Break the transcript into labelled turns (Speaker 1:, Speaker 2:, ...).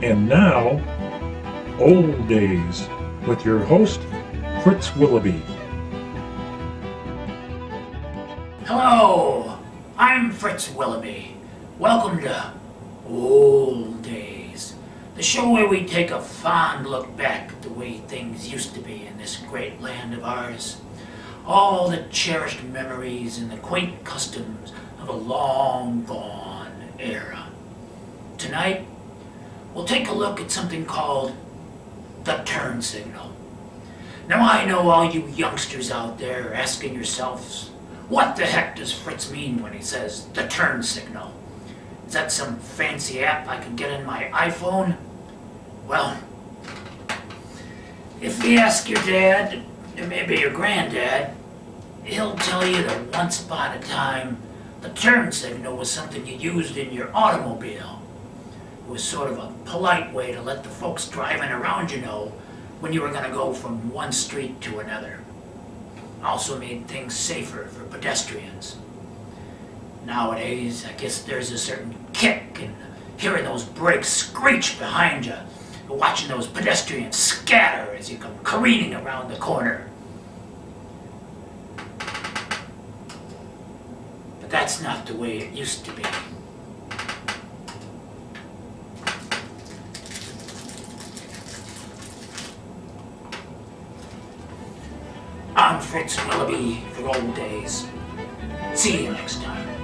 Speaker 1: And now, Old Days with your host, Fritz Willoughby.
Speaker 2: Hello, I'm Fritz Willoughby. Welcome to Old Days, the show where we take a fond look back at the way things used to be in this great land of ours. All the cherished memories and the quaint customs of a long gone era. Tonight, we'll take a look at something called the turn signal. Now I know all you youngsters out there asking yourselves, what the heck does Fritz mean when he says the turn signal? Is that some fancy app I can get in my iPhone? Well, if you ask your dad, or maybe your granddad, he'll tell you that once upon a time, the turn signal was something you used in your automobile. Was sort of a polite way to let the folks driving around you know when you were going to go from one street to another. Also made things safer for pedestrians. Nowadays, I guess there's a certain kick in hearing those brakes screech behind you, watching those pedestrians scatter as you come careening around the corner. But that's not the way it used to be. I'm Fritz Willoughby for old days. See you next time.